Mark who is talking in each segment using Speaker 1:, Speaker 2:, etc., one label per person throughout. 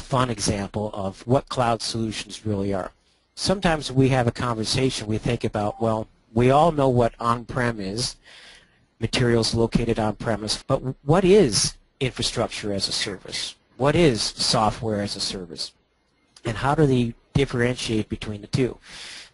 Speaker 1: fun example of what cloud solutions really are. Sometimes we have a conversation, we think about, well, we all know what on-prem is, materials located on-premise, but what is infrastructure as a service? What is software as a service? And how do they differentiate between the two?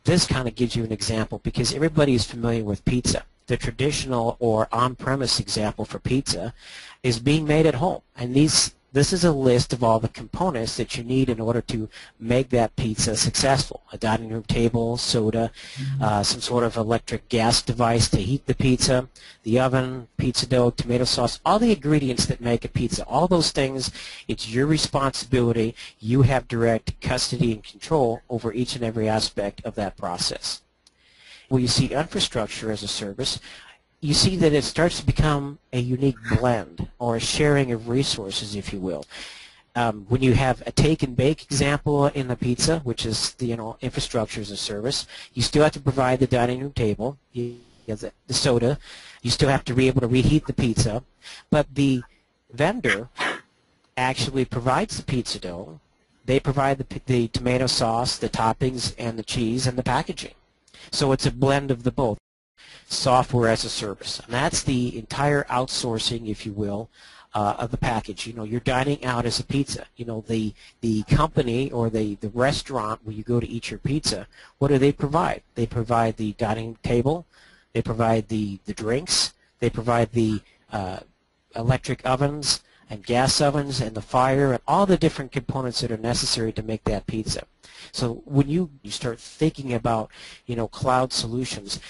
Speaker 1: This kind of gives you an example because everybody is familiar with pizza. The traditional or on-premise example for pizza is being made at home. And these this is a list of all the components that you need in order to make that pizza successful. A dining room table, soda, mm-hmm. uh, some sort of electric gas device to heat the pizza, the oven, pizza dough, tomato sauce, all the ingredients that make a pizza. All those things, it's your responsibility. You have direct custody and control over each and every aspect of that process. Well, you see infrastructure as a service you see that it starts to become a unique blend or a sharing of resources, if you will. Um, when you have a take and bake example in the pizza, which is the you know infrastructure as a service, you still have to provide the dining room table, you the, the soda, you still have to be able to reheat the pizza, but the vendor actually provides the pizza dough. They provide the, the tomato sauce, the toppings, and the cheese, and the packaging. So it's a blend of the both software as a service. And that's the entire outsourcing, if you will, uh, of the package. You know, you're dining out as a pizza. You know, the the company or the, the restaurant where you go to eat your pizza, what do they provide? They provide the dining table, they provide the, the drinks, they provide the uh, electric ovens and gas ovens and the fire and all the different components that are necessary to make that pizza. So when you, you start thinking about, you know, cloud solutions,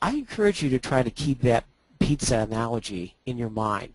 Speaker 1: I encourage you to try to keep that pizza analogy in your mind